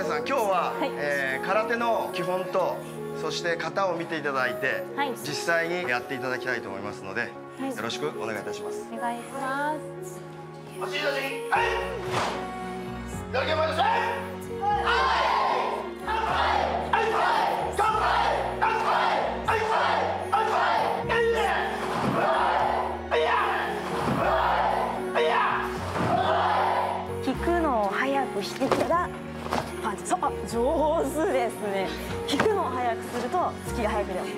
今日は、はい、えー、空手の基本とそして型を見ていただいて、はい、実際にやっていただきたいと思いますので、はい、よろしくお願いいたします。お願いします。走り出しはい。投げますはい。く引い。たらパンチそうあ上手ですね。引くのを早くすると突きが早く出ます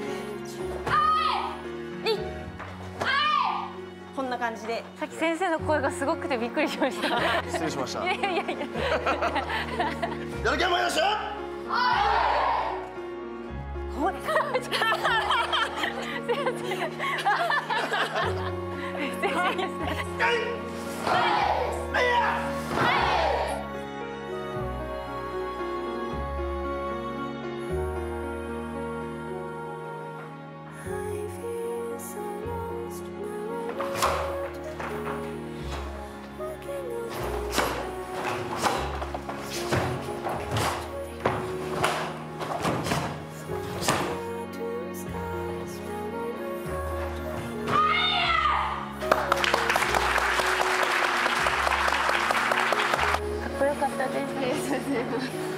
こんな感じで。さっき先生の声がすごくてびっくりしました。失礼しました。いやいやいや。やる気はまいりましたこうで。すすい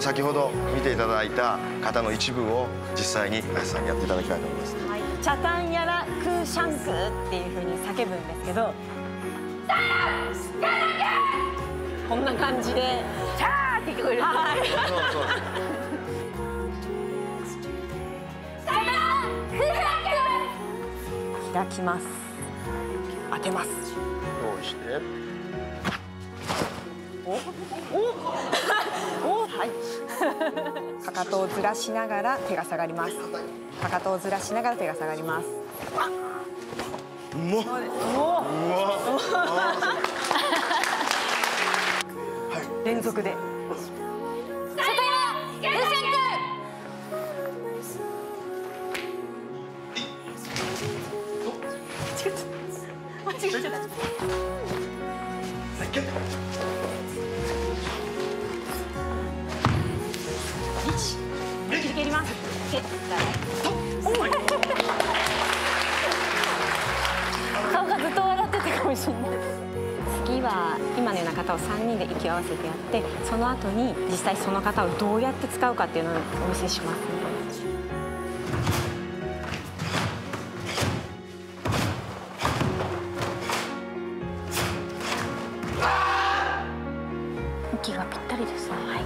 先ほど見ていただいた方の一部を実際に林さんにやっていただきたいと思います、はい、チャタンやらクーシャンクっていうふうに叫ぶんですけどこんな感じで「チャー!」って聞こえるはいそうそう開きます。当てます。どうして？おおおはいかかとをずらしながら手が下がります。かかとをずらしながら手が下がります。うまっ。連続でます蹴ったら顔がずっと笑ってたかもしれない次は今のような方を3人で息を合わせてやってその後に実際その方をどうやって使うかっていうのをお見せします。息がぴったりですね。はい。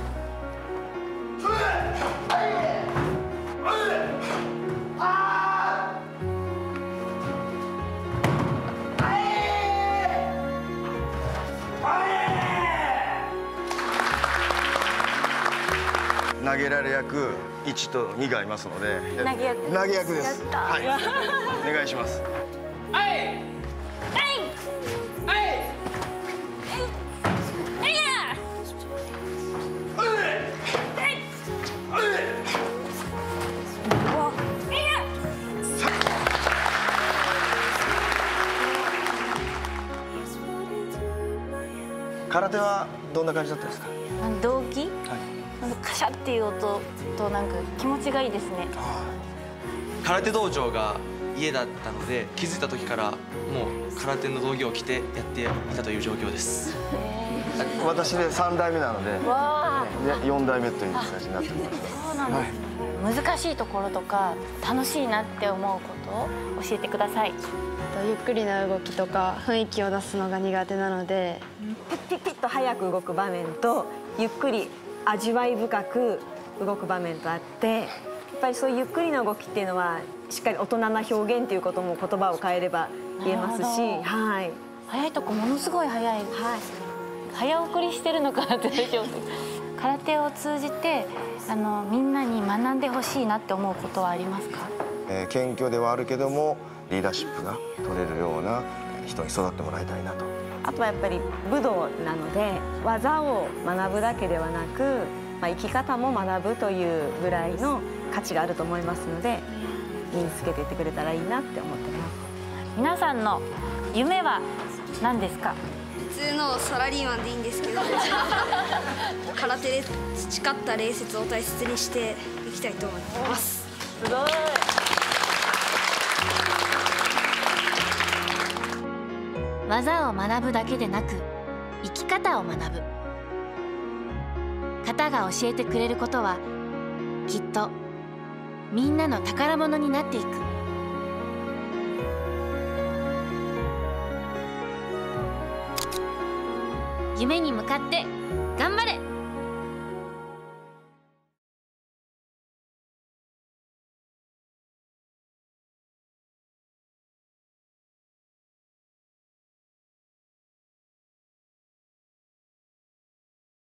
投げられ役1と2がいますので。投げ役投げ役です。はい。お願いします空手はどんな感じだったんですか？動機、はい。カシャっていう音となんか気持ちがいいですね。空手道場が家だったので気づいた時からもう空手の道着を着てやっていたという状況です。私で3代目なのでで4代目という形になっております。そうなんですね、はい、難しいところとか楽しいなって思うことを教えてください。ゆっくりな動きとか雰囲気を出すのが苦手なのでピッピッと早く動く場面とゆっくり味わい深く動く場面とあってやっぱりそういうゆっくりな動きっていうのはしっかり大人な表現っていうことも言葉を変えれば言えますし、はい、早いとこものすごい早い、はい、早送りしてるのかなって空手を通じてあのみんなに学んでほしいなって思うことはありますか、えー、謙虚ではあるけどもリーダーシップが取れるような人に育ってもらいたいなと。あとはやっぱり武道なので技を学ぶだけではなく、まあ、生き方も学ぶというぐらいの価値があると思いますので身につけていってくれたらいいなって思ってます。皆さんの夢は何ですか？通のサラリーマンでいいんですけど 空手で培った礼節を大切にしていきたいと思います。すごい。技を学ぶだけでなく生き方を学ぶ。型が教えてくれることはきっとみんなの宝物になっていく夢に向かって頑張れ